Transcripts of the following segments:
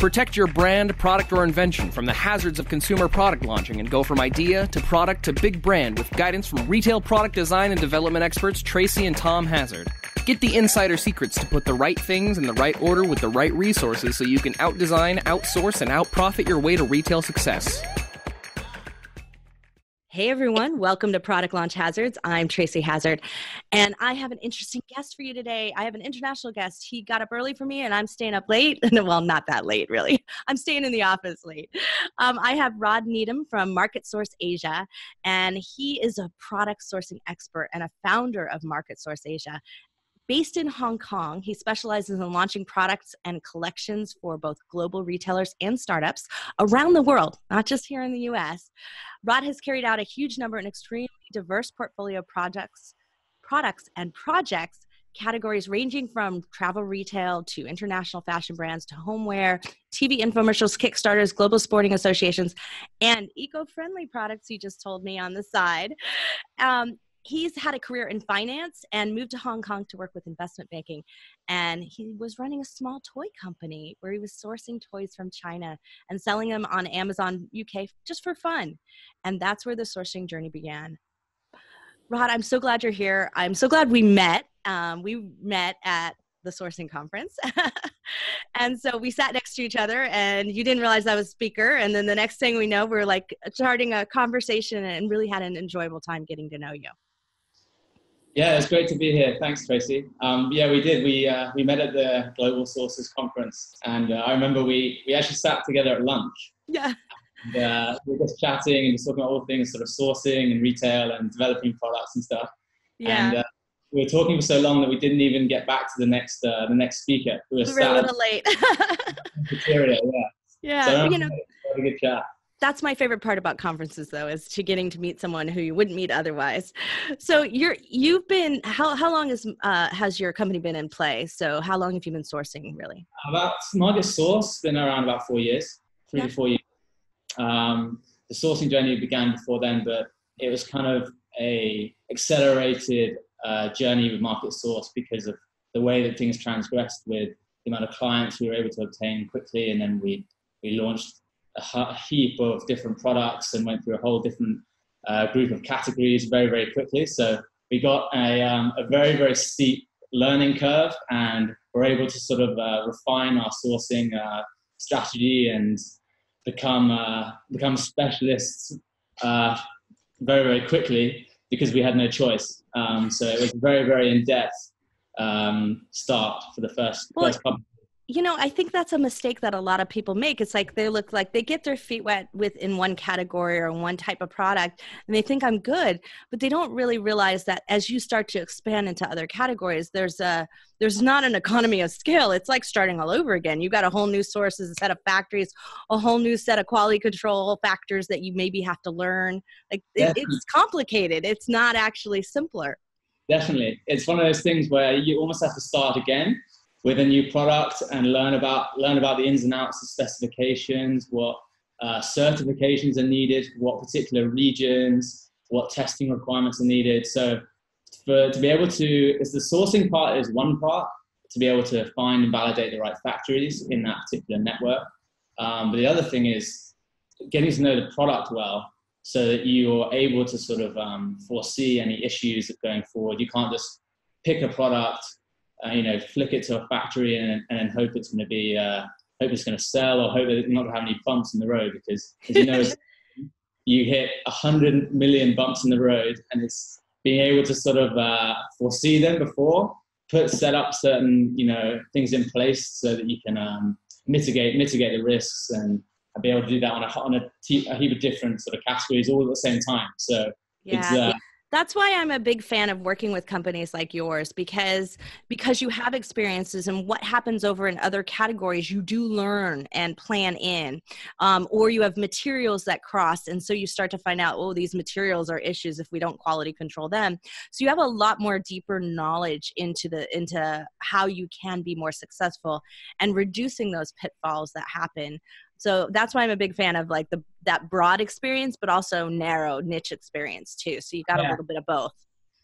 Protect your brand, product, or invention from the hazards of consumer product launching and go from idea to product to big brand with guidance from retail product design and development experts Tracy and Tom Hazzard. Get the insider secrets to put the right things in the right order with the right resources so you can outdesign, outsource, and outprofit your way to retail success. Hey everyone, welcome to Product Launch Hazzards. I'm Tracy Hazzard, and I have an interesting guest for you today. I have an international guest. He got up early for me, and I'm staying up late. well, not that late, really. I'm staying in the office late. Um, I have Rhod Needham from Market Source Asia, and he is a product sourcing expert and a founder of Market Source Asia. Based in Hong Kong, he specializes in launching products and collections for both global retailers and startups around the world, not just here in the US. Rhod has carried out a huge number and extremely diverse portfolio of projects, products and projects categories ranging from travel retail to international fashion brands to homeware, TV infomercials, Kickstarters, global sporting associations, and eco friendly products, he just told me on the side. Um, he's had a career in finance and moved to Hong Kong to work with investment banking. And he was running a small toy company where he was sourcing toys from China and selling them on Amazon UK just for fun. And that's where the sourcing journey began. Rhod, I'm so glad you're here. I'm so glad we met. Um, we met at the sourcing conference. and so we sat next to each other and you didn't realize I was a speaker. And then the next thing we know, we are like starting a conversation and really had an enjoyable time getting to know you. Yeah, it's great to be here. Thanks, Tracy. Um, yeah, we did. We uh, we met at the Global Sources Conference, and uh, I remember we we actually sat together at lunch. Yeah. And, uh, we were just chatting and just talking about all things sort of sourcing and retail and developing products and stuff. Yeah. And uh, we were talking for so long that we didn't even get back to the next uh, the next speaker. We were, we were a little late. yeah. Yeah, so, you know, had a good chat that's my favorite part about conferences though is to getting to meet someone who you wouldn't meet otherwise. So you're you've been how, how long has uh, has your company been in play? So how long have you been sourcing really? About market source been around about four years three yeah. to four years. Um, the sourcing journey began before then but it was kind of a accelerated uh, journey with market source because of the way that things transgressed with the amount of clients we were able to obtain quickly and then we we launched a heap of different products and went through a whole different uh, group of categories very, very quickly. So we got a, um, a very, very steep learning curve and we're able to sort of uh, refine our sourcing uh, strategy and become, uh, become specialists uh, very, very quickly because we had no choice. Um, so it was a very, very in-depth um, start for the first, well, first couple you know, I think that's a mistake that a lot of people make. It's like they look like they get their feet wet within one category or one type of product and they think I'm good, but they don't really realize that as you start to expand into other categories, there's a there's not an economy of scale. It's like starting all over again. You got a whole new sources, a set of factories, a whole new set of quality control factors that you maybe have to learn. Like it, it's complicated. It's not actually simpler. Definitely. It's one of those things where you almost have to start again with a new product and learn about learn about the ins and outs of specifications, what uh, certifications are needed, what particular regions, what testing requirements are needed. So for to be able to, as the sourcing part is one part, to be able to find and validate the right factories in that particular network. Um, but the other thing is getting to know the product well so that you're able to sort of um, foresee any issues going forward. You can't just pick a product uh, you know, flick it to a factory and, and then hope it's going to be, uh, hope it's going to sell or hope that you're not going to have any bumps in the road because, as you know, you hit a hundred million bumps in the road and it's being able to sort of uh, foresee them before, put set up certain, you know, things in place so that you can um, mitigate mitigate the risks and be able to do that on a on a, a heap of different sort of categories all at the same time. So yeah. it's uh, that's why i'm a big fan of working with companies like yours because because you have experiences and what happens over in other categories you do learn and plan in um, or you have materials that cross and so you start to find out oh these materials are issues if we don't quality control them. So you have a lot more deeper knowledge into the into how you can be more successful and reducing those pitfalls that happen so that's why i'm a big fan of like the that broad experience but also narrow niche experience too so you got yeah. a little bit of both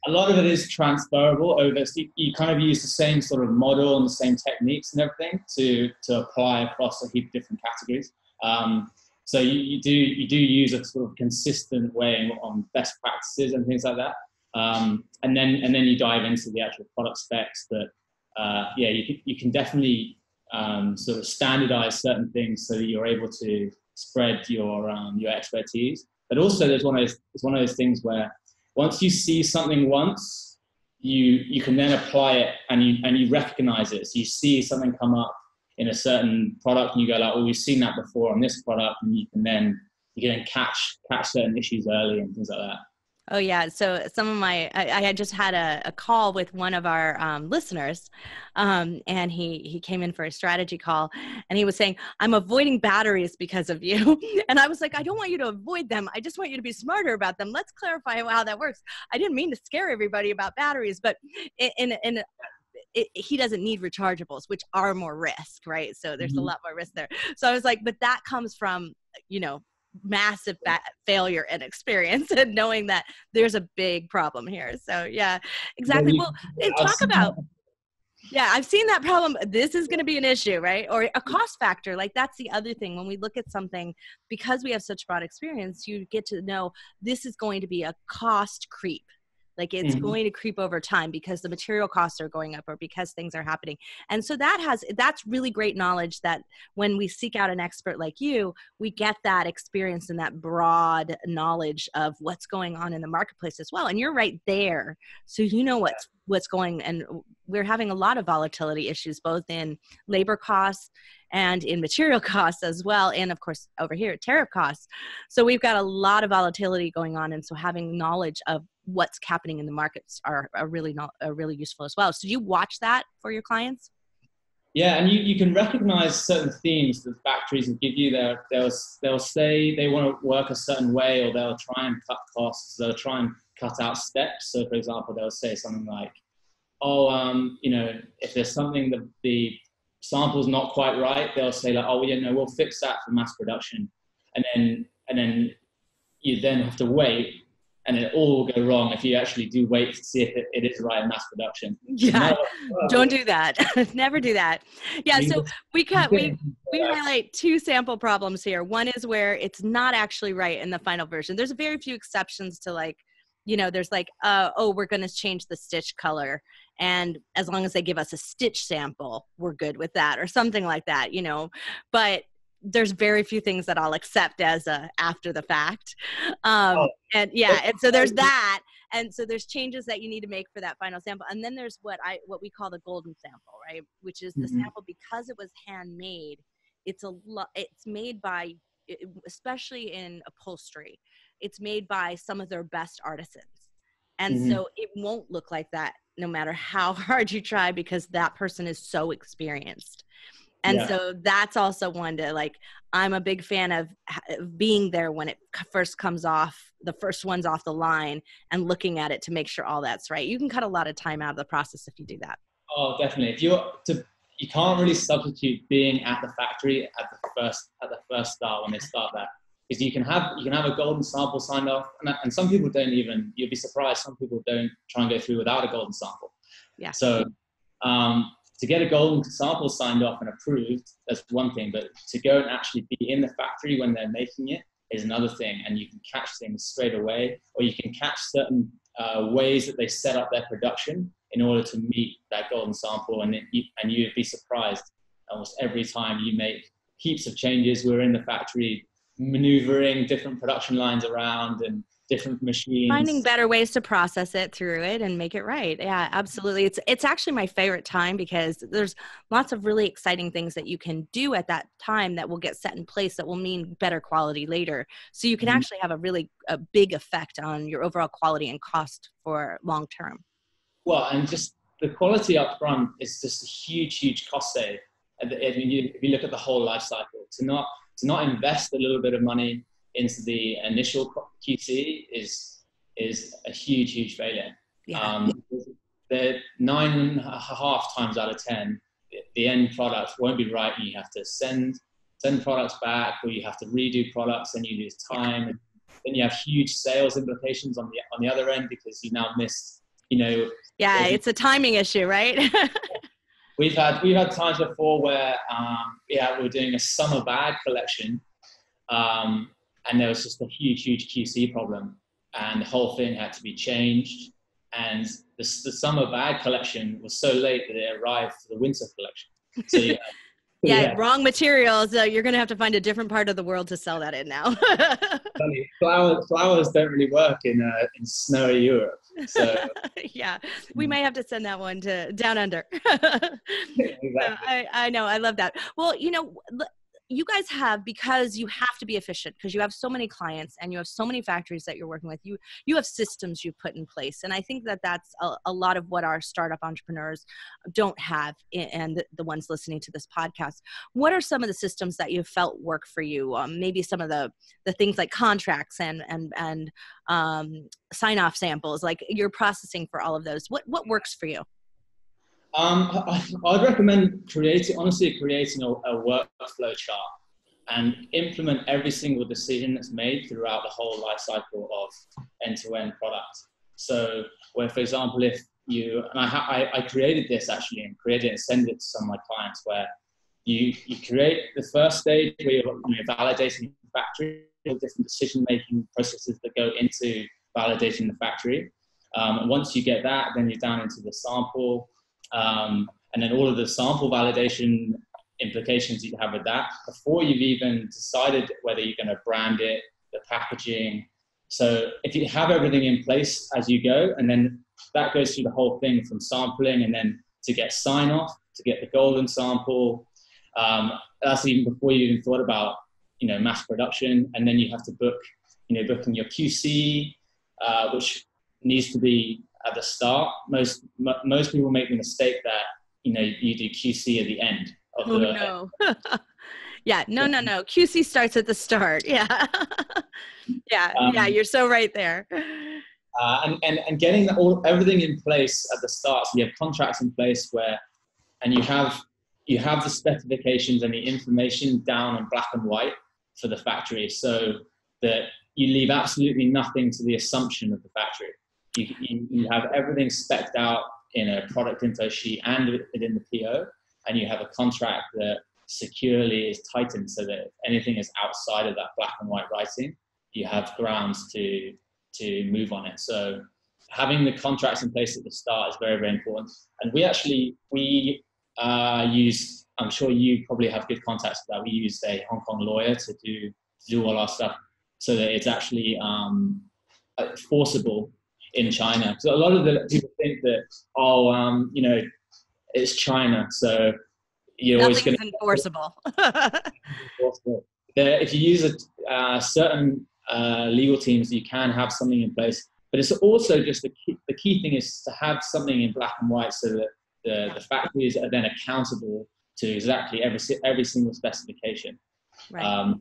a lot of it is transferable over. So you, you, kind of use the same sort of model and the same techniques and everything to to apply across a heap of different categories. Um, so you, you, do you do use a sort of consistent way on best practices and things like that. Um, and then and then you dive into the actual product specs that uh, yeah you can, you can definitely um, sort of standardize certain things so that you're able to spread your um, your expertise. But also there's one of those it's one of those things where once you see something once, you you can then apply it and you and you recognize it. So you see something come up in a certain product and you go like, oh, we've seen that before on this product, and you can then you can catch catch certain issues early and things like that. Oh yeah. So some of my, I, I had just had a, a, call with one of our um, listeners, um, and he he came in for a strategy call, and he was saying, "I'm avoiding batteries because of you," and I was like, "I don't want you to avoid them. I just want you to be smarter about them. Let's clarify how that works. I didn't mean to scare everybody about batteries, but in in, it, he doesn't need rechargeables, which are more risk, right? So there's mm-hmm. a lot more risk there. So I was like, but that comes from, you know, massive ba- failure and experience and knowing that there's a big problem here. So yeah, exactly. Well, talk about yeah, I've seen that problem. This is going to be an issue, right? Or a cost factor. Like that's the other thing. When we look at something, because we have such broad experience, you get to know this is going to be a cost creep like it's mm-hmm. going to creep over time because the material costs are going up or because things are happening. And so that has that's really great knowledge that when we seek out an expert like you we get that experience and that broad knowledge of what's going on in the marketplace as well. And you're right there. So you know what's what's going and we're having a lot of volatility issues both in labor costs and in material costs as well and of course over here tariff costs. So we've got a lot of volatility going on and so having knowledge of what's happening in the markets are, are really not are really useful as well. So do you watch that for your clients? Yeah and you, you can recognize certain themes that factories will give you. Their they'll they'll say they want to work a certain way or they'll try and cut costs they'll try and cut out steps. So for example they'll say something like oh um, you know if there's something that the sample's not quite right they'll say like oh yeah no we'll fix that for mass production. And then and then you then have to wait and it all will go wrong if you actually do wait to see if it, it is right in mass production. Yeah, don't do that. Never do that. Yeah, so we cut we we highlight two sample problems here. One is where it's not actually right in the final version. There's very few exceptions to like, you know, there's like, uh, oh, we're going to change the stitch color, and as long as they give us a stitch sample, we're good with that, or something like that, you know. But there's very few things that I'll accept as a after the fact. Um, oh. And yeah, and so there's that. And so there's changes that you need to make for that final sample. And then there's what I what we call the golden sample, right? Which is the mm-hmm. sample because it was handmade. It's a lot. It's made by, especially in upholstery, it's made by some of their best artisans. And mm-hmm. so it won't look like that no matter how hard you try because that person is so experienced and yeah. so that's also one to like i'm a big fan of being there when it first comes off the first one's off the line and looking at it to make sure all that's right. You can cut a lot of time out of the process if you do that. Oh definitely. If you're to you can't really substitute being at the factory at the first at the first start when they start that because you can have you can have a golden sample signed off and, and some people don't even you'd be surprised some people don't try and go through without a golden sample. Yeah. So um, to get a golden sample signed off and approved, that's one thing, but to go and actually be in the factory when they're making it is another thing. And you can catch things straight away, or you can catch certain uh, ways that they set up their production in order to meet that golden sample. And, it, and you'd be surprised almost every time you make heaps of changes. We're in the factory maneuvering different production lines around and different machines. finding better ways to process it through it and make it right. Yeah absolutely. It's it's actually my favorite time because there's lots of really exciting things that you can do at that time that will get set in place that will mean better quality later. So you can mm-hmm. actually have a really a big effect on your overall quality and cost for long term. Well and just the quality up front is just a huge huge cost save. If you, if you look at the whole life cycle to not to not invest a little bit of money into the initial QC is is a huge, huge failure. Yeah. Um, the nine and a half times out of ten, the end product won't be right, and you have to send send products back, or you have to redo products, and you lose time. And then you have huge sales implications on the on the other end because you now missed you know. Yeah, it's a timing issue, right? we've had we've had times before where um, yeah we're doing a summer bag collection, um, and there was just a huge huge QC problem, and the whole thing had to be changed. And the, the summer bag collection was so late that it arrived for the winter collection. So yeah, yeah, yeah, wrong materials. Uh, you're going to have to find a different part of the world to sell that in now. Funny, flowers, flowers don't really work in uh, in snowy Europe. So yeah, we hmm. might have to send that one to down under. exactly. I, I know, I love that. Well, you know, you guys have because you have to be efficient because you have so many clients and you have so many factories that you're working with you you have systems you put in place and i think that that's a, a lot of what our startup entrepreneurs don't have and the, ones listening to this podcast. What are some of the systems that you felt work for you? Um, maybe some of the the things like contracts and and and um, sign off samples like you're processing for all of those. What what works for you um, I, would recommend creating, honestly, creating a, a, workflow chart and implement every single decision that's made throughout the whole life cycle of end-to-end product. So, where, for example, if you and I, I, I created this actually and created it and send it to some of my clients where you you create the first stage where you're, you're validating the factory, different decision-making processes that go into validating the factory. Um, once you get that, then you're down into the sample um, and then all of the sample validation implications you have with that before you've even decided whether you're going to brand it, the packaging. So if you have everything in place as you go, and then that goes through the whole thing from sampling and then to get sign off, to get the golden sample. Um, that's even before you even thought about you know mass production, and then you have to book you know booking your QC, uh, which needs to be at the start. Most m- most people make the mistake that you know you do QC at the end. Of oh the, no. yeah, no, no, no. QC starts at the start. Yeah, yeah, um, yeah. You're so right there. Uh, and, and and getting all everything in place at the start. So you have contracts in place where, and you have you have the specifications and the information down in black and white for the factory, so that you leave absolutely nothing to the assumption of the factory you, you, have everything specced out in a product info sheet and within the PO, and you have a contract that securely is tightened so that if anything is outside of that black and white writing, you have grounds to to move on it. So having the contracts in place at the start is very very important. And we actually we uh, use. I'm sure you probably have good contacts with that. We use a Hong Kong lawyer to do to do all our stuff so that it's actually um, forcible in China. So a lot of the people think that, oh, um, you know, it's China, so you're always going to enforceable. enforceable. There, if you use a uh, certain uh, legal teams, you can have something in place. But it's also just the key, the key thing is to have something in black and white so that the, the factories are then accountable to exactly every every single specification. Right. Um,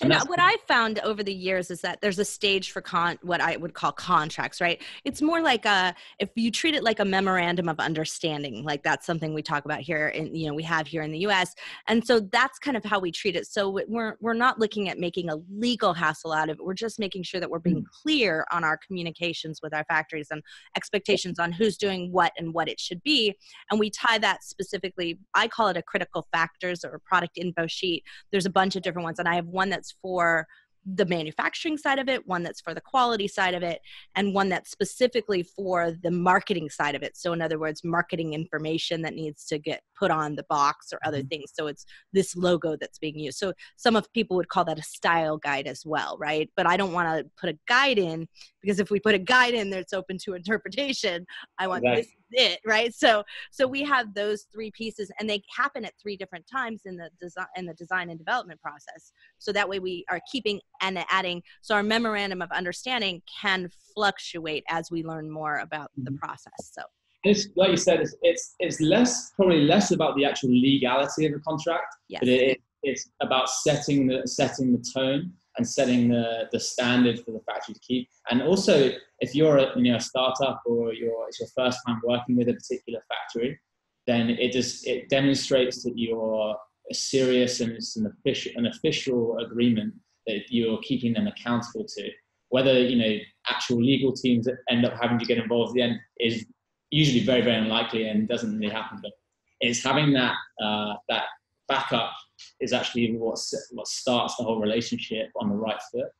and, and what I found over the years is that there's a stage for con what I would call contracts, right? It's more like a if you treat it like a memorandum of understanding, like that's something we talk about here and you know we have here in the US. And so that's kind of how we treat it. So we're we're not looking at making a legal hassle out of it. We're just making sure that we're being mm. clear on our communications with our factories and expectations on who's doing what and what it should be. And we tie that specifically, I call it a critical factors or product info sheet. There's a bunch of different ones and I have one one that's for the manufacturing side of it, one that's for the quality side of it, and one that's specifically for the marketing side of it. So, in other words, marketing information that needs to get put on the box or other mm-hmm. things. So, it's this logo that's being used. So, some of people would call that a style guide as well, right? But I don't want to put a guide in because if we put a guide in there, it's open to interpretation. I want exactly. this it right so so we have those three pieces and they happen at three different times in the design in the design and development process so that way we are keeping and adding so our memorandum of understanding can fluctuate as we learn more about the mm-hmm. process so it's like you said it's, it's it's less probably less about the actual legality of the contract yes. but it, it's about setting the setting the tone and setting the, the standard for the factory to keep. And also, if you're a, you know, a startup or you're, it's your first time working with a particular factory, then it just it demonstrates that you're serious and it's an official, an official agreement that you're keeping them accountable to. whether you know actual legal teams end up having to get involved at the end is usually very very unlikely and doesn't really happen. But it's having that uh, that backup is actually what what starts the whole relationship on the right foot.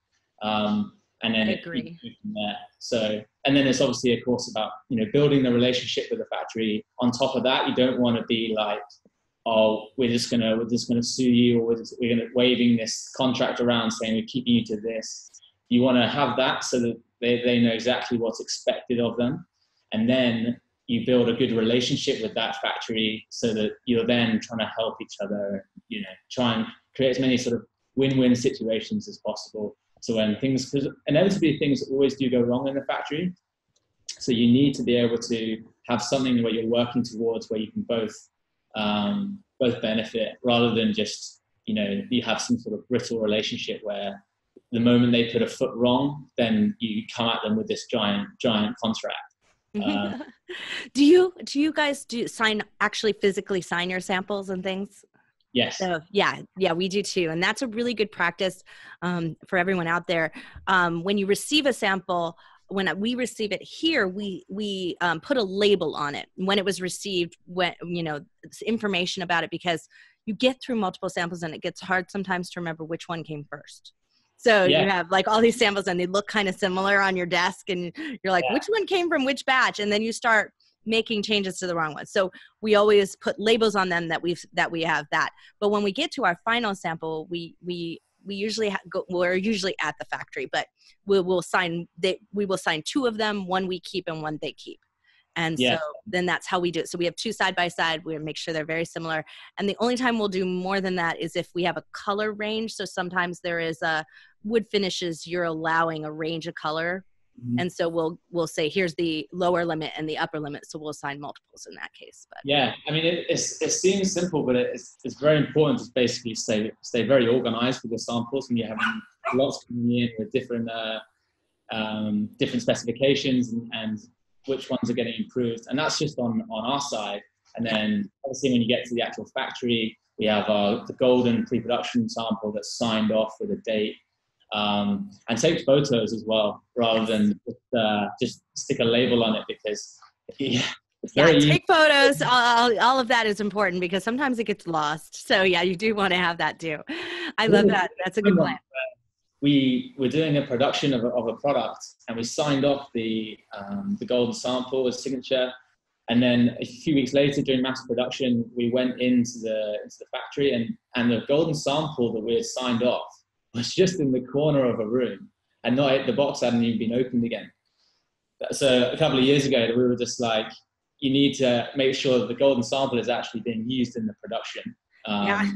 Um, and then I agree. from there. So, and then it's obviously, of course, about you know building the relationship with the factory. On top of that, you don't want to be like, oh, we're just gonna we're just gonna sue you, or we're, just, we're gonna waving this contract around saying we're keeping you to this. You want to have that so that they, they know exactly what's expected of them, and then you build a good relationship with that factory so that you're then trying to help each other. You know, try and create as many sort of win-win situations as possible so when things, because inevitably things always do go wrong in the factory. So you need to be able to have something where you're working towards where you can both um, both benefit rather than just you know you have some sort of brittle relationship where the moment they put a foot wrong, then you come at them with this giant giant contract. Uh, do you do you guys do sign actually physically sign your samples and things? Yes. So yeah, yeah, we do too, and that's a really good practice um, for everyone out there. Um, when you receive a sample, when we receive it here, we we um, put a label on it when it was received, when you know information about it, because you get through multiple samples and it gets hard sometimes to remember which one came first. So yeah. you have like all these samples and they look kind of similar on your desk, and you're like, yeah. which one came from which batch? And then you start making changes to the wrong one. So we always put labels on them that we've that we have that. But when we get to our final sample, we we we usually ha- go, we're usually at the factory, but we will sign they we will sign two of them, one we keep and one they keep. And yeah. so then that's how we do it. So we have two side by side. We make sure they're very similar. And the only time we'll do more than that is if we have a color range. So sometimes there is a wood finishes, you're allowing a range of color Mm-hmm. And so we'll we'll say here's the lower limit and the upper limit. So we'll assign multiples in that case. But yeah, I mean it, it seems simple, but it's it's very important to basically stay stay very organized with the samples when you're having lots coming in with different uh, um, different specifications and, and which ones are getting improved. And that's just on on our side. And then obviously when you get to the actual factory, we have our, the golden pre-production sample that's signed off with a date um, and take photos as well rather than just, uh, just stick a label on it because yeah, yeah take photos. All, all of that is important because sometimes it gets lost. So yeah you do want to have that too. I love that. That's a good plan. We were doing a production of a, of a product and we signed off the um, the golden sample as signature. And then a few weeks later during mass production we went into the into the factory and and the golden sample that we had signed off was just in the corner of a room and not the box hadn't even been opened again. So a couple of years ago, we were just like, you need to make sure that the golden sample is actually being used in the production. Um, yeah.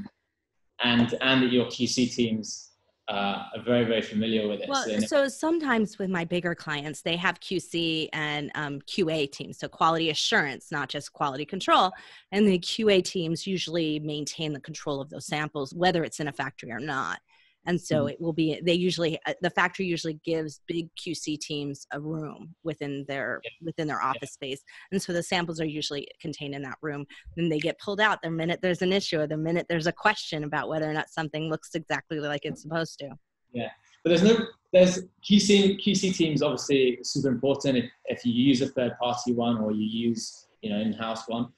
And, and that your QC teams uh, are very, very familiar with it. Well, so, so, sometimes with my bigger clients, they have QC and um, QA teams, so quality assurance, not just quality control. And the QA teams usually maintain the control of those samples, whether it's in a factory or not and so mm-hmm. it will be they usually uh, the factory usually gives big qc teams a room within their yeah. within their office yeah. space and so the samples are usually contained in that room then they get pulled out the minute there's an issue or the minute there's a question about whether or not something looks exactly like it's supposed to yeah but there's no there's qc qc teams obviously super important if, if you use a third party one or you use you know in-house one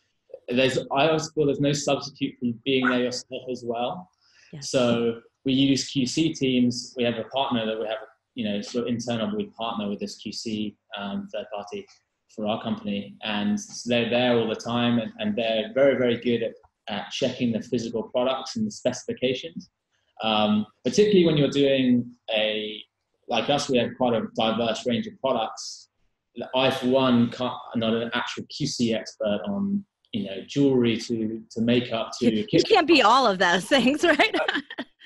there's i always feel there's no substitute for being there yourself as well yeah. so we use QC teams. We have a partner that we have, you know, sort of internal. We partner with this QC um, third party for our company, and they're there all the time, and, and they're very, very good at, at, checking the physical products and the specifications. Um, particularly when you're doing a like us, we have quite a diverse range of products. I, for one, I'm not an actual QC expert on you know jewelry to to makeup to. You, can't be all of those things, right?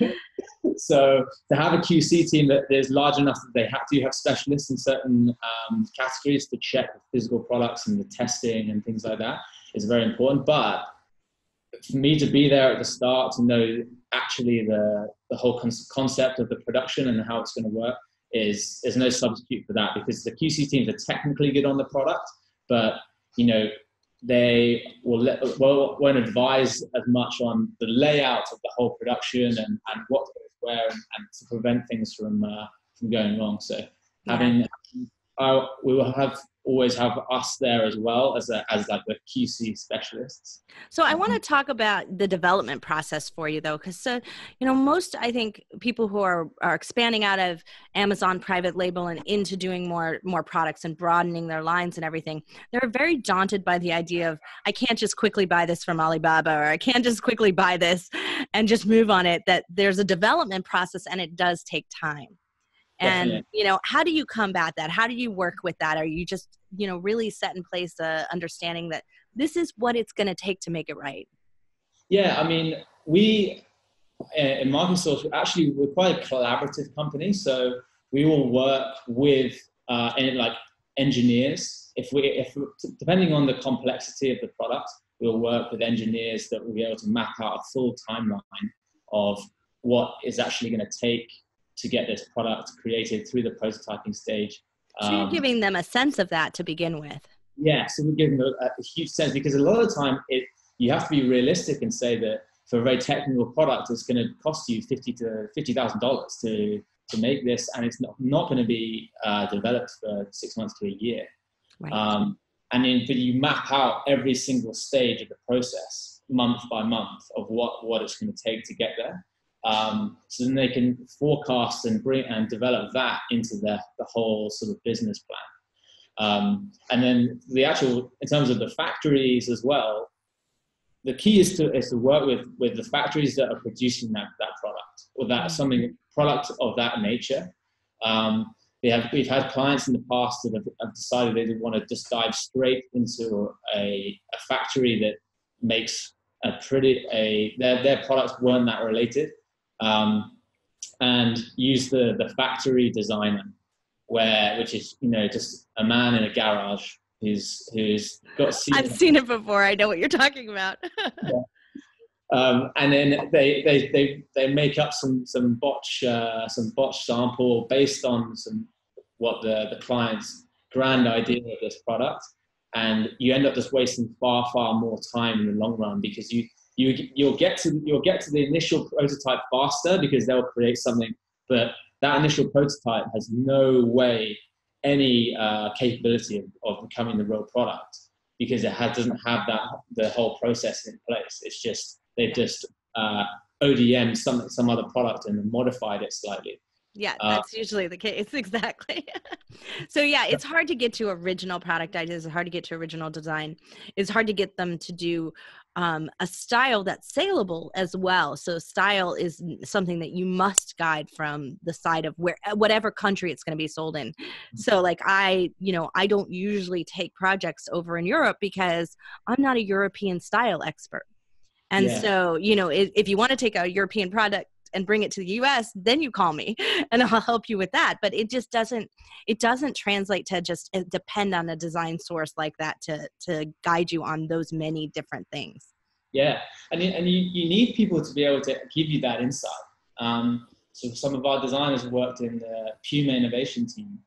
so to have a QC team that is large enough that they have to have specialists in certain um, categories to check physical products and the testing and things like that is very important. But for me to be there at the start to know actually the, the whole con- concept of the production and how it's going to work is there's no substitute for that because the QC teams are technically good on the product, but you know they will let, well, won't advise as much on the layout of the whole production and, and what goes where and, and, to prevent things from uh, from going wrong. So yeah. having uh, we will have always have us there as well as a, as like the QC specialists. So I want to talk about the development process for you though, because uh, you know most I think people who are are expanding out of Amazon private label and into doing more more products and broadening their lines and everything, they're very daunted by the idea of I can't just quickly buy this from Alibaba or I can't just quickly buy this and just move on it. That there's a development process and it does take time and Definitely. you know how do you combat that? How do you work with that? Are you just you know really set in place a understanding that this is what it's going to take to make it right? Yeah i mean we in marketing source actually we're quite a collaborative company so we will work with uh, like engineers. If we if depending on the complexity of the product we'll work with engineers that will be able to map out a full timeline of what is actually going to take to get this product created through the prototyping stage. So you're um, giving them a sense of that to begin with. Yeah, so we're giving them a, a huge sense because a lot of the time it you have to be realistic and say that for a very technical product, it's going to cost you fifty to fifty thousand dollars to to make this, and it's not not going to be uh, developed for six months to a year. Right. Um, and then, but you map out every single stage of the process, month by month, of what what it's going to take to get there. Um, so then they can forecast and bring and develop that into the, the whole sort of business plan. Um, and then the actual, in terms of the factories as well, the key is to, is to work with, with the factories that are producing that, that product or that something product of that nature. Um, they have, we've had clients in the past that have, have decided they want to just dive straight into a, a factory that makes a pretty a their, their products weren't that related um, and use the, the factory designer, where which is you know just a man in a garage who's who's got. I've seen it before. I know what you're talking about. yeah. Um, and then they, they, they, they make up some some botch uh, some botch sample based on some what the, the client's grand idea of this product, and you end up just wasting far far more time in the long run because you you you'll get to you'll get to the initial prototype faster because they'll create something, but that initial prototype has no way any uh, capability of, of, becoming the real product because it has, doesn't have that the whole process in place. It's just they've just uh, ODM some some other product and modified it slightly. Yeah, uh, that's uh, usually the case. Exactly. so yeah, it's hard to get to original product ideas. It's hard to get to original design. It's hard to get them to do um, a style that's saleable as well. So style is something that you must guide from the side of where uh, whatever country it's going to be sold in. Mm-hmm. So like I, you know, I don't usually take projects over in Europe because I'm not a European style expert. And yeah. so, you know, if, if you want to take a European product and bring it to the US, then you call me and I'll help you with that. But it just doesn't it doesn't translate to just uh, depend on a design source like that to to guide you on those many different things. Yeah, and you, and you, you need people to be able to give you that insight. Um, so some of our designers worked in the Puma innovation team,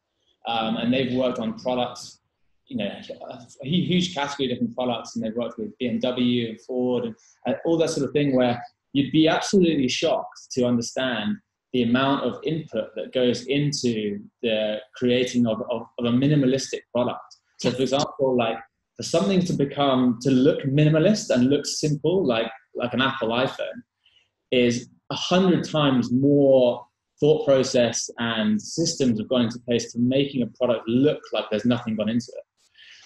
um, and they've worked on products, you know, a huge category of different products, and they've worked with BMW and Ford and all that sort of thing where you'd be absolutely shocked to understand the amount of input that goes into the creating of, of, of a minimalistic product. So, for example, like for something to become to look minimalist and look simple, like like an Apple iPhone, is a hundred times more thought process and systems have gone into place to making a product look like there's nothing gone into it.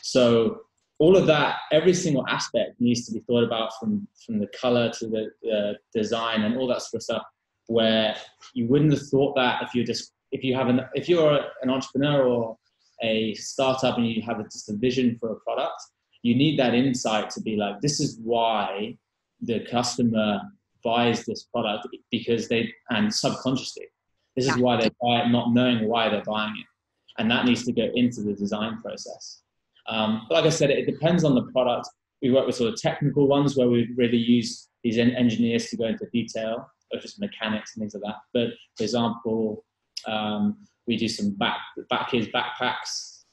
So all of that, every single aspect needs to be thought about from, from the color to the, the design and all that sort of stuff. Where you wouldn't have thought that if you just if you have an if you're an entrepreneur or a startup and you have a, just a vision for a product, you need that insight to be like, this is why the customer buys this product because they and subconsciously, this is why they buy it, not knowing why they're buying it, and that needs to go into the design process. Um, but like I said, it depends on the product. We work with sort of technical ones where we really use these engineers to go into detail of just mechanics and things like that. But for example, um, we do some back back kids backpacks.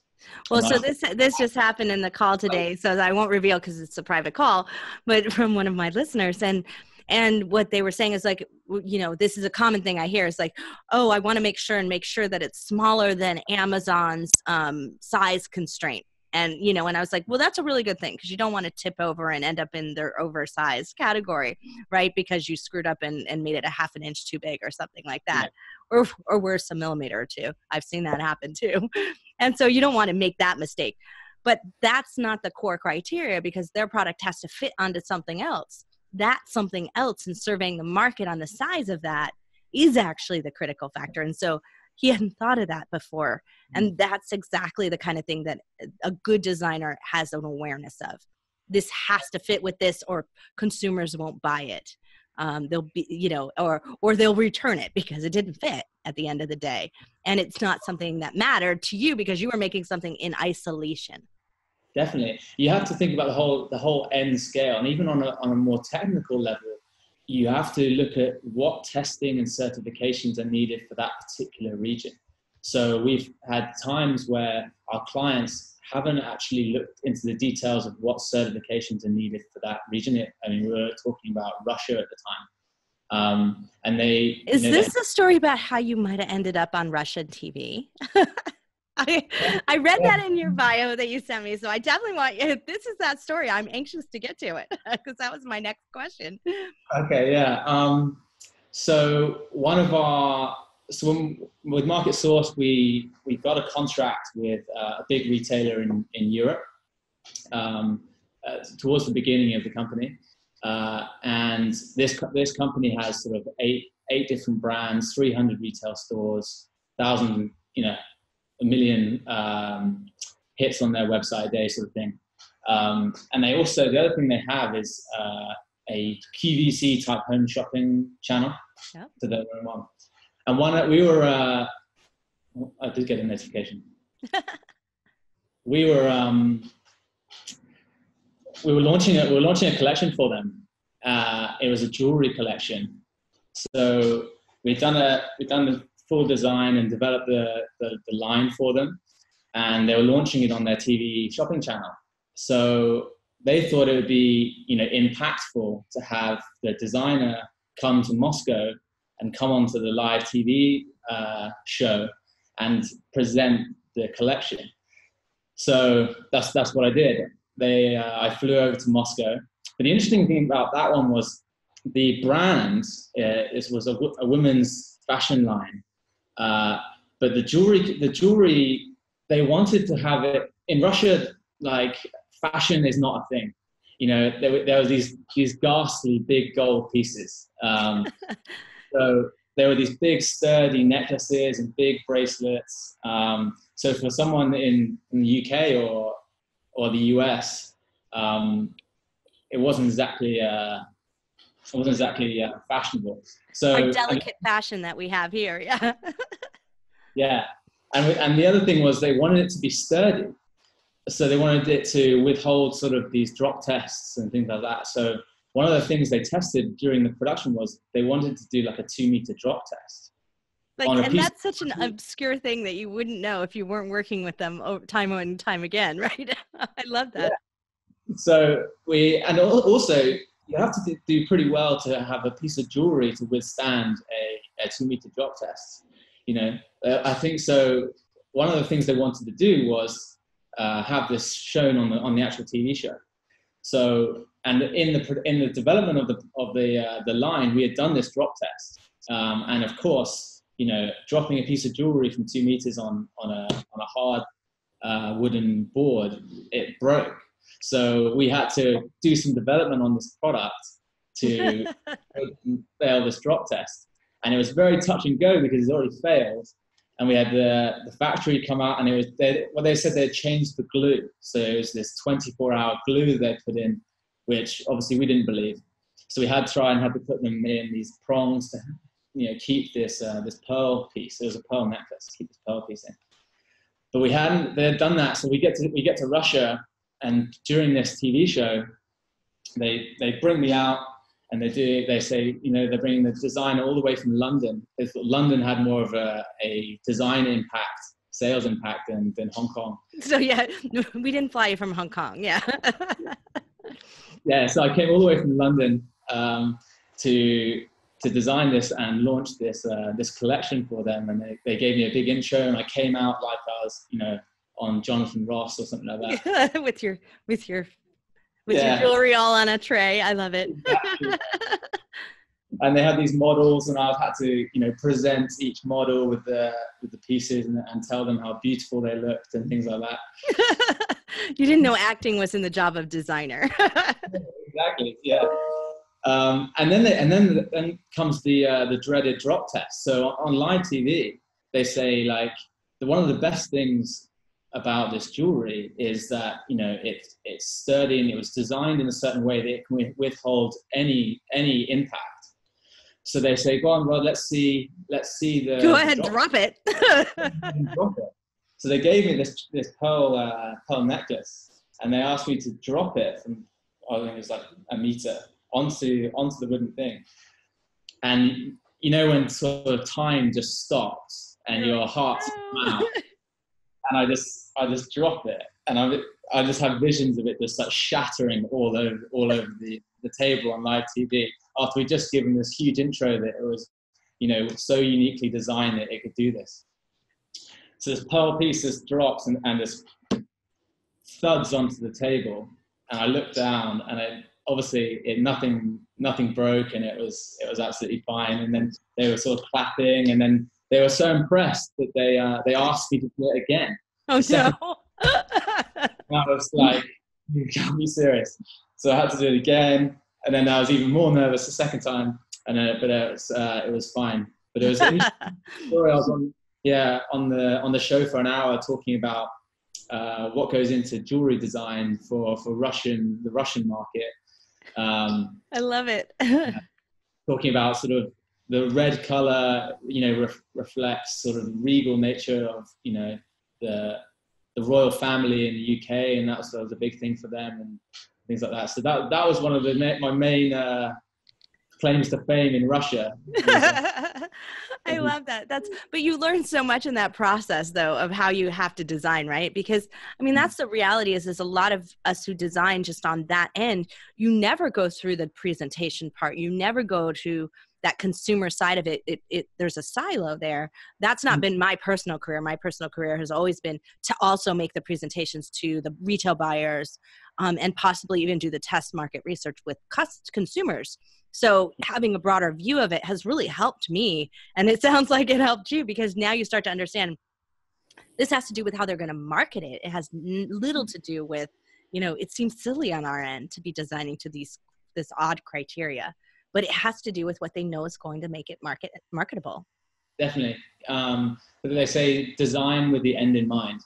Well, so this this just happened in the call today, so I won't reveal because it's a private call, but from one of my listeners, and and what they were saying is like you know this is a common thing i hear It's like oh i want to make sure and make sure that it's smaller than amazon's um, size constraint and you know and i was like well that's a really good thing because you don't want to tip over and end up in their oversized category right because you screwed up and, and made it a half an inch too big or something like that yeah. or or worse a millimeter or two. I've seen that happen too. And so you don't want to make that mistake. But that's not the core criteria because their product has to fit onto something else. That something else and surveying the market on the size of that is actually the critical factor. And so he hadn't thought of that before. And mm. that's exactly the kind of thing that a good designer has an awareness of. This has to fit with this or consumers won't buy it. Um, they'll be you know or or they'll return it because it didn't fit at the end of the day. And it's not something that mattered to you because you were making something in isolation. Definitely. You have to think about the whole the whole end scale. And even on a, on a more technical level you have to look at what testing and certifications are needed for that particular region. So we've had times where our clients haven't actually looked into the details of what certifications are needed for that region. I mean, we were talking about Russia at the time. Um, and they is you know, this they, a story about how you might have ended up on Russian TV? I, I read that in your bio that you sent me. So I definitely want you, this is that story. I'm anxious to get to it because that was my next question. Okay, yeah. Um, so one of our, so when, with Market Source, we, we got a contract with uh, a big retailer in, in Europe um, uh, towards the beginning of the company. Uh, and this, this company has sort of eight, eight different brands, 300 retail stores, thousand, you know, a million um, hits on their website a day, sort of thing. Um, and they also, the other thing they have is uh, a QVC type home shopping channel. Yep. To the one. And one, we were, uh, I did get a notification. we were, um, we were launching a, we were launching a collection for them. Uh, it was a jewelry collection. So we've done a, we've done the full design and developed the, the, the line for them. And they were launching it on their TV shopping channel. So they thought it would be, you know, impactful to have the designer come to Moscow and come onto the live TV uh, show and present the collection. So that's that's what I did. They uh, I flew over to Moscow. But the interesting thing about that one was the brand uh, it was a, a women's fashion line, uh, but the jewelry, the jewelry, they wanted to have it in Russia. Like fashion is not a thing. You know, there, there were these these ghastly big gold pieces. Um, so there were these big sturdy necklaces and big bracelets. Um, so for someone in, in, the UK or or the US, um, it wasn't exactly uh, it wasn't exactly uh, fashionable. So our delicate and, fashion that we have here, yeah. yeah, and and the other thing was they wanted it to be sturdy, so they wanted it to withhold sort of these drop tests and things like that. So one of the things they tested during the production was they wanted to do like a two meter drop test. Like, and that's such an obscure thing that you wouldn't know if you weren't working with them time and time again, right? I love that. Yeah. So we, and also you have to do pretty well to have a piece of jewelry to withstand a, a two meter drop test. You know, uh, I think so. One of the things they wanted to do was uh, have this shown on the on the actual TV show. So, and in the in the development of the of the uh, the line, we had done this drop test, um, and of course, you know, dropping a piece of jewelry from two meters on on a on a hard uh, wooden board, it broke so we had to do some development on this product to fail this drop test. And it was very touch and go because it's already failed. And we had the, the factory come out and it was, they, well, they said they changed the glue. So it was this 24 hour glue they put in, which obviously we didn't believe. So we had to try and had to put them in these prongs to, you know, keep this, uh, this pearl piece. It was a pearl necklace, to keep this pearl piece in. But we hadn't, they had done that. So we get to, we get to Russia and during this TV show, they they bring me out and they do they say you know they're bringing the designer all the way from London. They thought London had more of a, a design impact, sales impact than, than Hong Kong. So yeah, we didn't fly you from Hong Kong. Yeah. yeah. So I came all the way from London. Um, to to design this and launch this uh, this collection for them. And they, they gave me a big intro, and I came out like I was, you know, on Jonathan Ross or something like that. with your with your with yeah. your jewelry all on a tray. I love it. Exactly. and they had these models, and I've had to, you know, present each model with the with the pieces and, and tell them how beautiful they looked and things like that. you didn't know acting was in the job of designer. exactly. Yeah. Um, and then, they, and then, then comes the uh, the dreaded drop test. So on live TV, they say like the, one of the best things about this jewelry is that you know it, it's sturdy and it was designed in a certain way that it can withhold any any impact. So they say, "Go on, Rhod. Let's see. Let's see the." Go ahead, drop, drop it. drop it. So they gave me this this pearl uh, pearl necklace, and they asked me to drop it from I think it was like a meter onto onto the wooden thing. And you know when sort of time just stops and your heart's out, and I just I just drop it, and I I just have visions of it just like shattering all over all over the the table on live TV after we just given this huge intro that it was you know so uniquely designed that it could do this. So this pearl piece just drops and, and this thuds onto the table, and I look down and it obviously it, nothing nothing broke and it was it was absolutely fine. And then they were sort of clapping, and then they were so impressed that they uh, they asked me to do it again. Oh no! I was like, "You can't be serious." So I had to do it again, and then I was even more nervous the second time. And uh, but it was uh, it was fine. But it was story. I was on yeah on the on the show for an hour talking about uh, what goes into jewelry design for for Russian the Russian market um, I love it. talking about sort of the red color, you know, ref- reflects sort of the regal nature of, you know, the the royal family in the UK, and that was, that was a big thing for them and things like that. So that that was one of the my main uh, claims to fame in Russia. I love that. That's but you learn so much in that process though of how you have to design, right? Because I mean that's the reality is there's a lot of us who design just on that end. You never go through the presentation part. You never go to that consumer side of it, it, it there's a silo there. That's not mm-hmm. been my personal career. My personal career has always been to also make the presentations to the retail buyers um, and possibly even do the test market research with cust- consumers so having a broader view of it has really helped me. And it sounds like it helped you because now you start to understand this has to do with how they're going to market it. It has little to do with, you know, it seems silly on our end to be designing to these this odd criteria, but it has to do with what they know is going to make it market marketable. Definitely. Um, they say design with the end in mind.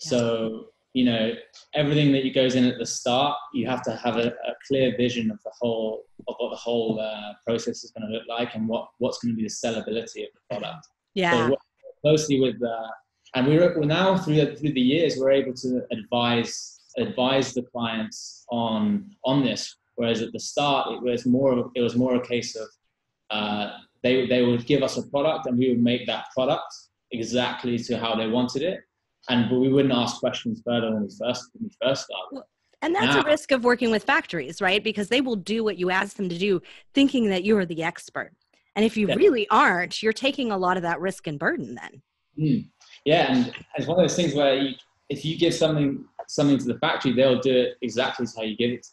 Yeah. So you know everything that you goes in at the start you have to have a, a clear vision of the whole of what the whole uh, process is going to look like and what what's going to be the sellability of the product yeah so closely with uh, and we're, we're now through the, through the years we're able to advise advise the clients on on this whereas at the start it was more it was more a case of uh, they they would give us a product and we would make that product exactly to how they wanted it and but we wouldn't ask questions further when we first when we first started. And that's now, a risk of working with factories, right? Because they will do what you ask them to do, thinking that you're the expert. And if you yeah. really aren't, you're taking a lot of that risk and burden then. Mm. Yeah, and it's one of those things where you, if you give something something to the factory, they'll do it exactly as how you give it.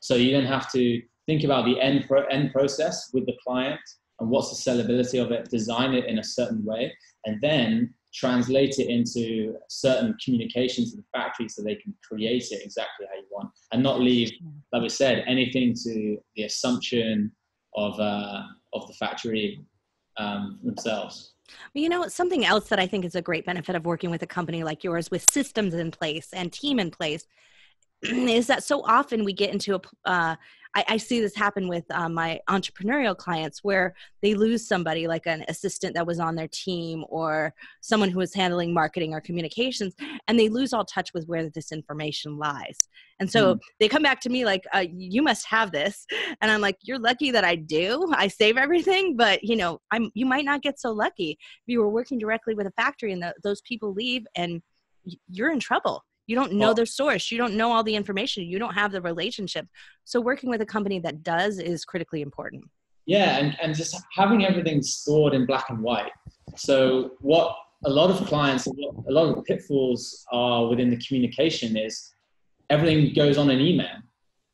So you don't have to think about the end pro- end process with the client and what's the sellability of it. Design it in a certain way, and then translate it into certain communications to the factory so they can create it exactly how you want and not leave, like we said, anything to the assumption of, uh, of the factory um, themselves. Well, you know, something else that I think is a great benefit of working with a company like yours with systems in place and team in place is that so often we get into a uh, I, I see this happen with um, my entrepreneurial clients where they lose somebody like an assistant that was on their team or someone who was handling marketing or communications and they lose all touch with where this information lies. And so mm. they come back to me like uh, you must have this. And i'm like you're lucky that i do. I save everything but you know i'm you might not get so lucky. If you were working directly with a factory and the, those people leave and you're in trouble you don't know well, their source. You don't know all the information. You don't have the relationship. So working with a company that does is critically important. Yeah, and, and just having everything stored in black and white. So what a lot of clients, a lot of pitfalls are within the communication is everything goes on an email.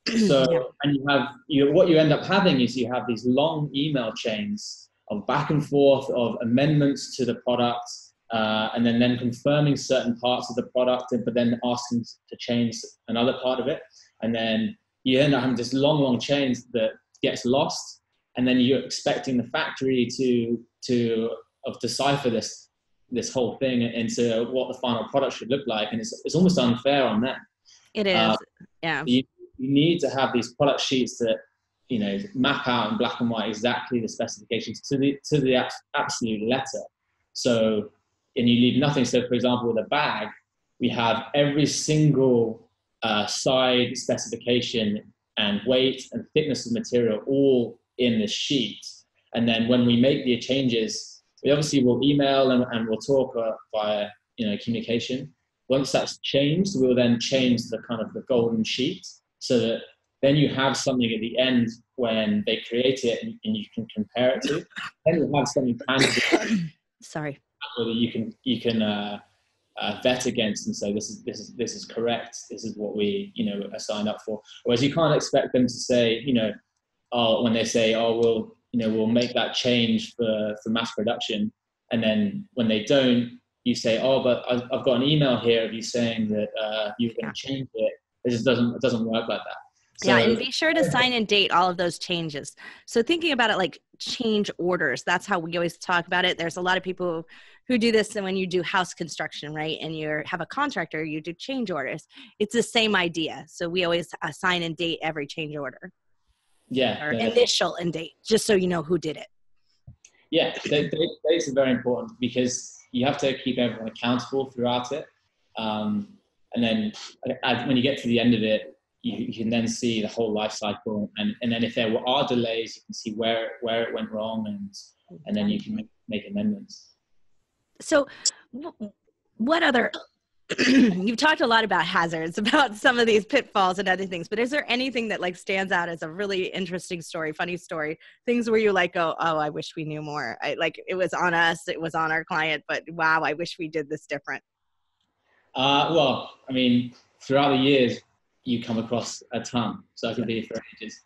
So, yeah. and you have, you, what you end up having is you have these long email chains of back and forth of amendments to the product, uh, and then, then confirming certain parts of the product, but then asking to change another part of it. And then you end up having this long, long chains that gets lost. And then you're expecting the factory to, to of decipher this, this whole thing into what the final product should look like. And it's, it's almost unfair on them. It is. Uh, yeah. You, you need to have these product sheets that you know map out in black and white exactly the specifications to the to the absolute letter. So, and you leave nothing. So, for example, with a bag, we have every single uh, side specification and weight and thickness of material all in the sheet. And then when we make the changes, we obviously will email and, and we'll talk uh, via you know communication. Once that's changed, we'll then change the kind of the golden sheet so that then you have something at the end when they create it and, and you can compare it to. Then you have something tangible. Sorry. That you can you can uh, uh, vet against and say this is this is this is correct. This is what we you know are signed up for. Whereas you can't expect them to say you know, oh when they say oh we'll you know we'll make that change for for mass production, and then when they don't, you say oh but I've, I've got an email here of you saying that uh, you're going to change it it just doesn't it doesn't work like that. So, yeah, and be sure to sign and date all of those changes. So thinking about it like change orders, that's how we always talk about it. There's a lot of people who do this and when you do house construction, right? And you have a contractor, you do change orders. It's the same idea. So we always assign and date every change order. Yeah. Or initial and date, just so you know who did it. Yeah, dates are very important because you have to keep everyone accountable throughout it. Um, and then when you get to the end of it, you, you, can then see the whole life cycle, and, and then if there are delays, you can see where where it went wrong, and and then you can make, make amendments. So, what other? you've talked a lot about hazards, about some of these pitfalls and other things, but is there anything that like stands out as a really interesting story, funny story, things where you like go, oh, I wish we knew more. I like it was on us, it was on our client, but wow, I wish we did this different. Uh, well, I mean, throughout the years, you come across a ton, so I can be here for ages.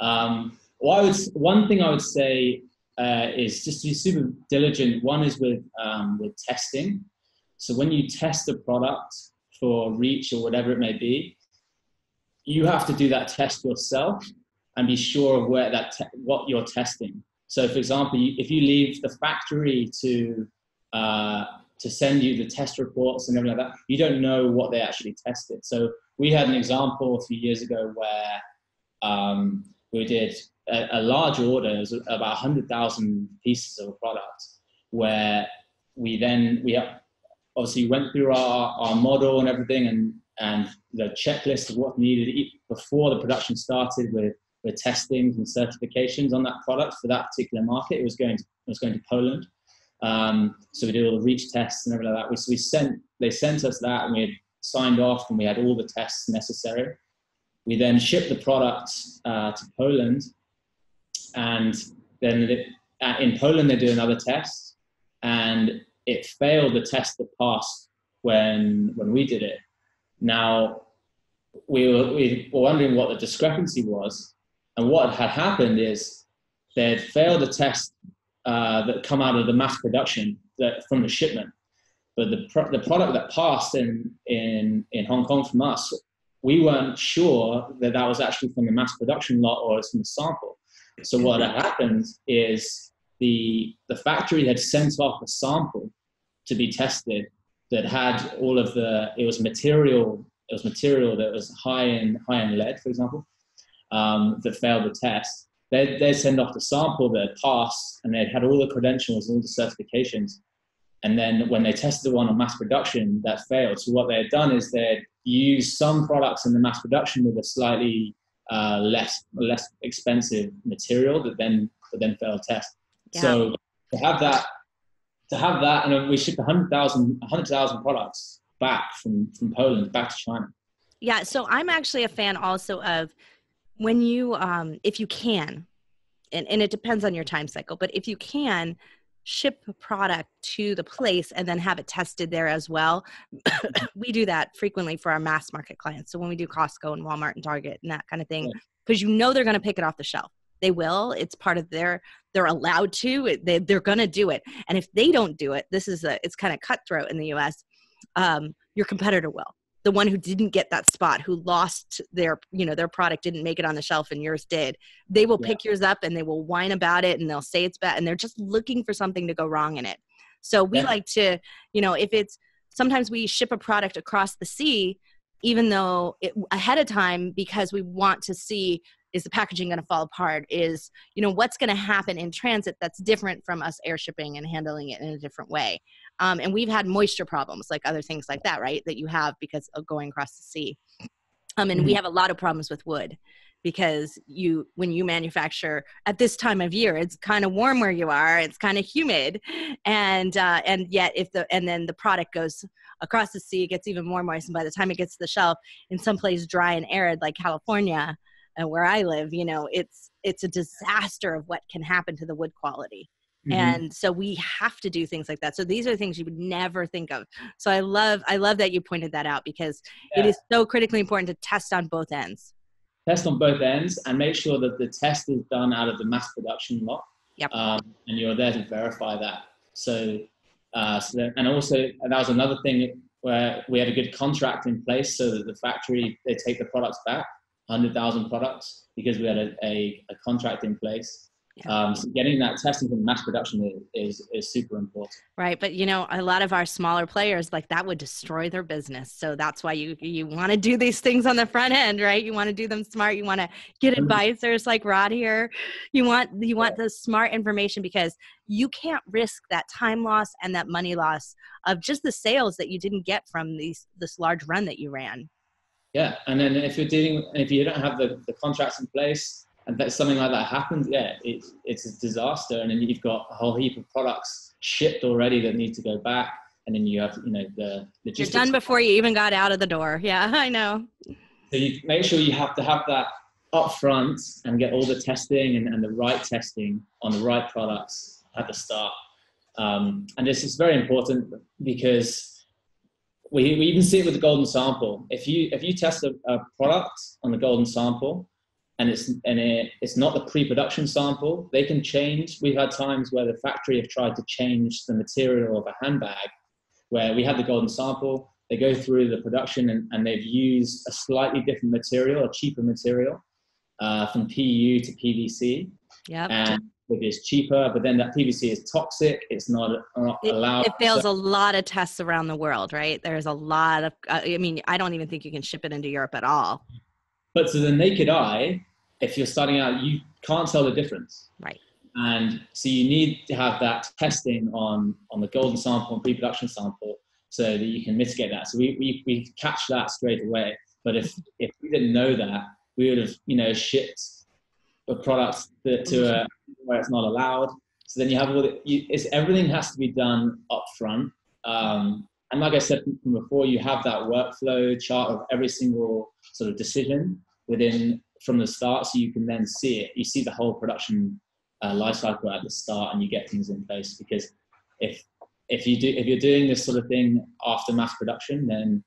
Um, well, I would, one thing I would say uh, is just to be super diligent. One is with um, with testing. So when you test a product for reach or whatever it may be, you have to do that test yourself and be sure of where that te- what you're testing. So, for example, if you leave the factory to uh, to send you the test reports and everything like that. You don't know what they actually tested. So we had an example a few years ago where um, we did a, a, large order, was about 100,000 pieces of a product, where we then, we obviously went through our, our model and everything and, and the checklist of what needed before the production started with, with testings and certifications on that product for that particular market. It was going to, it was going to Poland. Um, so we did all the reach tests and everything like that. We, so we sent, they sent us that and we had signed off and we had all the tests necessary. We then shipped the product uh, to Poland and then it, uh, in Poland they did another test and it failed the test that passed when, when we did it. Now, we were, we were wondering what the discrepancy was and what had happened is they had failed the test uh, that come out of the mass production that from the shipment. But the, pro- the product that passed in, in, in Hong Kong from us, we weren't sure that that was actually from the mass production lot or it's from the sample. So what had happened is the, the factory had sent off a sample to be tested that had all of the, it was material, it was material that was high in, high in lead, for example, um, that failed the test they they send off the sample that passed and they'd had all the credentials, and all the certifications. And then when they tested the one on mass production, that failed. So what they had done is they'd used some products in the mass production with a slightly uh, less less expensive material that then that then failed test. Yeah. So to have that to have that, and we shipped 100,000 100, products back from from Poland back to China. Yeah, so I'm actually a fan also of when you um, if you can and, and it depends on your time cycle, but if you can, ship a product to the place and then have it tested there as well. we do that frequently for our mass market clients. So when we do Costco and Walmart and Target and that kind of thing, because you know they're going to pick it off the shelf. They will. It's part of their. They're allowed to. They, they're going to do it. And if they don't do it, this is a. It's kind of cutthroat in the U.S. Um, your competitor will the one who didn't get that spot who lost their you know their product didn't make it on the shelf and yours did they will yeah. pick yours up and they will whine about it and they'll say it's bad and they're just looking for something to go wrong in it so we yeah. like to you know if it's sometimes we ship a product across the sea even though it, ahead of time because we want to see is the packaging going to fall apart is you know what's going to happen in transit that's different from us air shipping and handling it in a different way um, and we've had moisture problems like other things like that right that you have because of going across the sea um, and mm-hmm. we have a lot of problems with wood because you when you manufacture at this time of year it's kind of warm where you are it's kind of humid and uh, and yet if the and then the product goes across the sea it gets even more moist and by the time it gets to the shelf in some place dry and arid like california and where I live, you know, it's it's a disaster of what can happen to the wood quality. Mm-hmm. And so we have to do things like that. So these are things you would never think of. So I love I love that you pointed that out because yeah. it is so critically important to test on both ends. Test on both ends and make sure that the test is done out of the mass production lot. Yep. Um, and you're there to verify that. So, uh, so that, and also and that was another thing where we had a good contract in place so that the factory they take the products back 100,000 products because we had a, a, a contract in place. Um, so getting that testing from mass production is, is, is super important. Right, but you know, a lot of our smaller players like that would destroy their business. So that's why you you want to do these things on the front end, right? You want to do them smart. You want to get mm-hmm. advisors like Rhod here. You want you want the smart information because you can't risk that time loss and that money loss of just the sales that you didn't get from these this large run that you ran. Yeah, and then if you're dealing, if you don't have the, the contracts in place, and that something like that happens, yeah, it's it's a disaster. And then you've got a whole heap of products shipped already that need to go back, and then you have you know the logistics. You're done before you even got out of the door. Yeah, I know. So you make sure you have to have that up front and get all the testing and, and the right testing on the right products at the start. Um, and this is very important because we, we even see it with the golden sample. If you if you test a, a product on the golden sample and it's and it, it's not the pre-production sample, they can change. We've had times where the factory have tried to change the material of a handbag, where we had the golden sample, they go through the production and, and they've used a slightly different material, a cheaper material, uh, from PU to PVC. Yeah. And is cheaper, but then that PVC is toxic. It's not, not it, allowed. It fails so, a lot of tests around the world, right? There's a lot of, uh, I mean, I don't even think you can ship it into Europe at all. But to the naked eye, if you're starting out, you can't tell the difference. Right. And so you need to have that testing on, on the golden sample and pre-production sample so that you can mitigate that. So we, we, we catch that straight away. But if, if we didn't know that, we would have, you know, shipped a product to a where it's not allowed. So then you have all the, you, it's, everything has to be done up front. Um, and like I said from before, you have that workflow chart of every single sort of decision within from the start, so you can then see it. You see the whole production uh, life cycle at the start, and you get things in place. Because if if you do if you're doing this sort of thing after mass production, then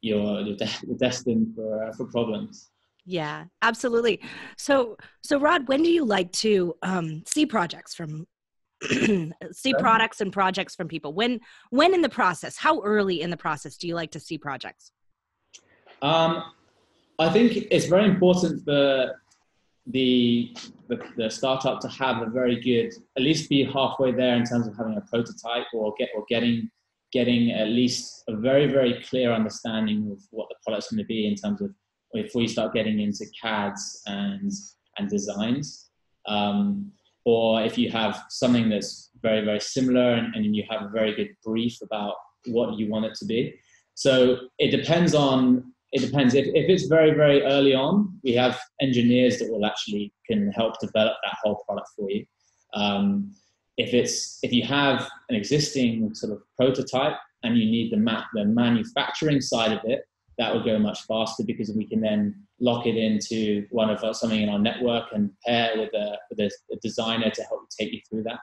you're you're, de- you're destined for uh, for problems. Yeah, absolutely. So, so Rhod, when do you like to um, see projects from see products and projects from people? When when in the process? How early in the process do you like to see projects? Um, I think it's very important for the, the, the startup to have a very good, at least be halfway there in terms of having a prototype or get or getting getting at least a very very clear understanding of what the product's going to be in terms of before you start getting into CADs and and designs. Um, or if you have something that's very very similar and, and you have a very good brief about what you want it to be. So it depends on it depends if, if it's very very early on we have engineers that will actually can help develop that whole product for you um, if it's if you have an existing sort of prototype and you need the map the manufacturing side of it that will go much faster because we can then lock it into one of our, something in our network and pair with a, with a, a designer to help take you through that.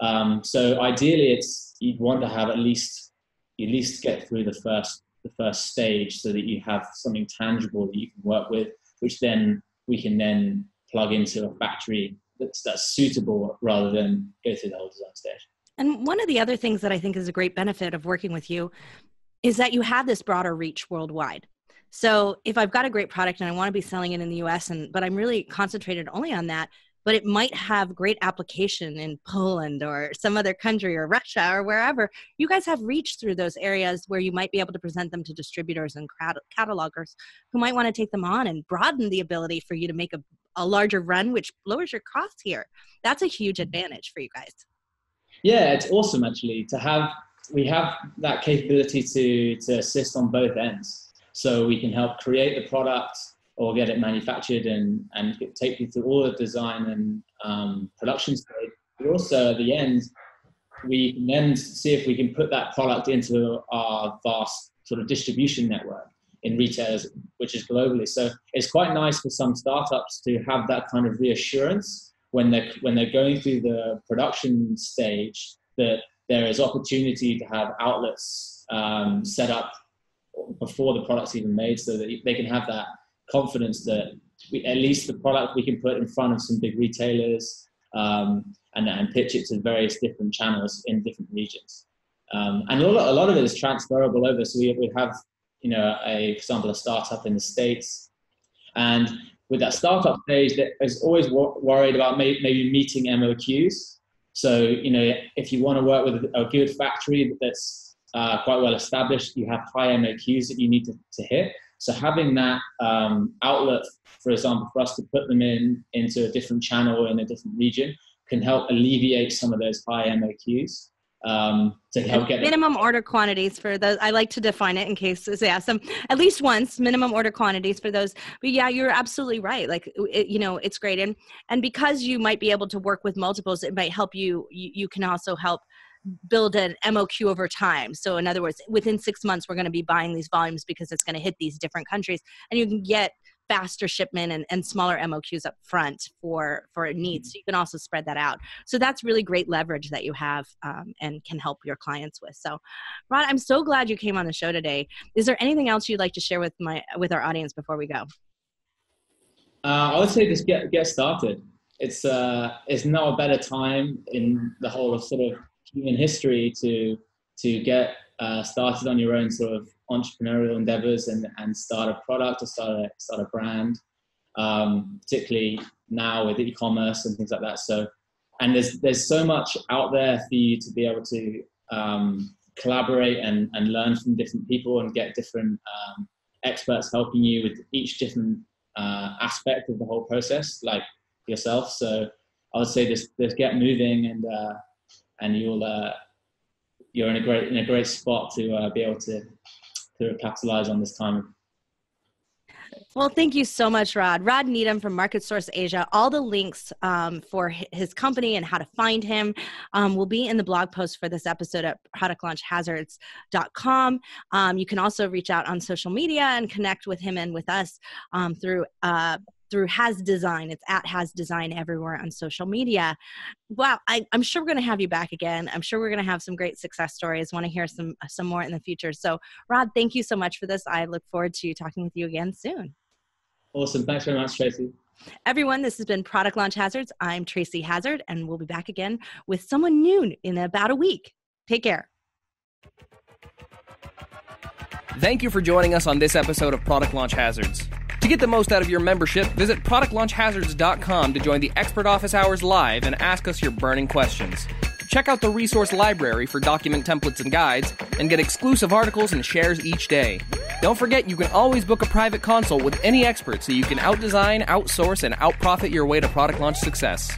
Um, so ideally, it's you'd want to have at least at least get through the first the first stage so that you have something tangible that you can work with, which then we can then plug into a factory that's that's suitable rather than go through the whole design stage. And one of the other things that I think is a great benefit of working with you is that you have this broader reach worldwide. So if I've got a great product and I want to be selling it in the US and but I'm really concentrated only on that, but it might have great application in Poland or some other country or Russia or wherever. You guys have reach through those areas where you might be able to present them to distributors and catalogers who might want to take them on and broaden the ability for you to make a, a larger run, which lowers your costs here. That's a huge mm-hmm. advantage for you guys. Yeah, it's awesome actually to have we have that capability to to assist on both ends. So we can help create the product or get it manufactured and, and take you through all the design and um, production stage. But also at the end, we can then see if we can put that product into our vast sort of distribution network in retailers, which is globally. So it's quite nice for some startups to have that kind of reassurance when they're when they're going through the production stage that there is opportunity to have outlets um, set up before the product's even made, so that they can have that confidence that we, at least the product we can put in front of some big retailers um, and, and pitch it to various different channels in different regions. Um, and a lot, a lot of it is transferable over. So we, we have, you know, a, for example, a startup in the States. And with that startup stage, that is always wor- worried about may- maybe meeting MOQs. So, you know, if you want to work with a good factory that's uh, quite well established, you have high MOQs that you need to, to hit. So having that um, outlet, for example, for us to put them in into a different channel in a different region can help alleviate some of those high MOQs. Um, to help get minimum order quantities for those. I like to define it in case, yeah, some at least once minimum order quantities for those. But yeah, you're absolutely right. Like it, you know, it's great, and and because you might be able to work with multiples, it might help you. You, you can also help build an MOQ over time. So, in other words, within six months, we're going to be buying these volumes because it's going to hit these different countries, and you can get faster shipment and, and smaller MOQs up front for for needs. So you can also spread that out. So that's really great leverage that you have um, and can help your clients with. So, Rhod, I'm so glad you came on the show today. Is there anything else you'd like to share with my with our audience before we go? Uh, I would say just get get started. It's uh, it's not a better time in the whole of sort of human history to to get uh, started on your own sort of entrepreneurial endeavors and, and start a product or start a, start a brand, um, particularly now with e-commerce and things like that. So, and there's there's so much out there for you to be able to um, collaborate and, and learn from different people and get different um, experts helping you with each different uh, aspect of the whole process, like yourself. So, I would say just just get moving and uh, and you'll uh, you're in a great in a great spot to uh, be able to to capitalize on this time. Well, thank you so much, Rhod. Rhod Needham from Market Source Asia. All the links um, for his company and how to find him um, will be in the blog post for this episode at productlaunchhazzards.com. Um, you can also reach out on social media and connect with him and with us um, through uh, through Hazz Design. It's at Hazz Design everywhere on social media. Wow, I, am sure we're going to have you back again. I'm sure we're going to have some great success stories. Want to hear some some more in the future. So, Rhod, thank you so much for this. I look forward to talking with you again soon. Awesome. Thanks very much, Tracy. Everyone, this has been Product Launch Hazzards. I'm Tracy Hazzard, and we'll be back again with someone new in about a week. Take care. Thank you for joining us on this episode of Product Launch Hazzards. To get the most out of your membership, visit productlaunchhazzards.com to join the expert office hours live and ask us your burning questions. Check out the resource library for document templates and guides, and get exclusive articles and shares each day. Don't forget, you can always book a private consult with any expert so you can outdesign, outsource, and outprofit your way to product launch success.